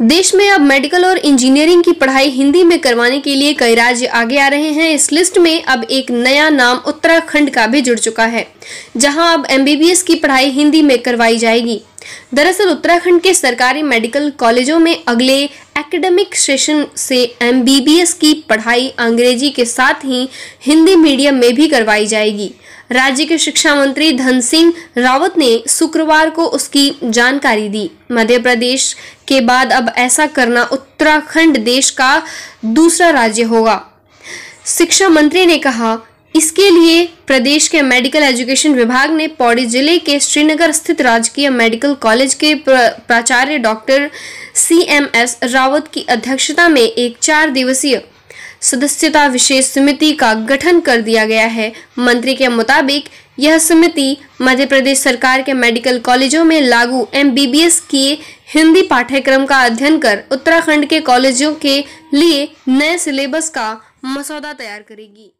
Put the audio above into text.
देश में अब मेडिकल और इंजीनियरिंग की पढ़ाई हिंदी में करवाने के लिए कई राज्य आगे आ रहे हैं। इस लिस्ट में अब एक नया नाम उत्तराखंड का भी जुड़ चुका है, जहाँ अब एमबीबीएस की पढ़ाई हिंदी में करवाई जाएगी। दरअसल उत्तराखंड के सरकारी मेडिकल कॉलेजों में अगले एकेडमिक सेशन से एमबीबीएस की पढ़ाई अंग्रेज़ी के साथ ही हिंदी मीडियम में भी करवाई जाएगी। राज्य के शिक्षा मंत्री धन सिंह रावत ने शुक्रवार को उसकी जानकारी दी। मध्य प्रदेश के बाद अब ऐसा करना उत्तराखंड देश का दूसरा राज्य होगा। शिक्षा मंत्री ने कहा इसके लिए प्रदेश के मेडिकल एजुकेशन विभाग ने पौड़ी ज़िले के श्रीनगर स्थित राजकीय मेडिकल कॉलेज के प्राचार्य doctor C M S Rawat की अध्यक्षता में एक चार दिवसीय सदस्यता विशेष समिति का गठन कर दिया गया है। मंत्री के मुताबिक, यह समिति मध्य प्रदेश सरकार के मेडिकल कॉलेजों में लागू एमबीबीएस के हिंदी पाठ्यक्रम का अध्ययन कर उत्तराखंड के कॉलेजों के लिए नए सिलेबस का मसौदा तैयार करेगी।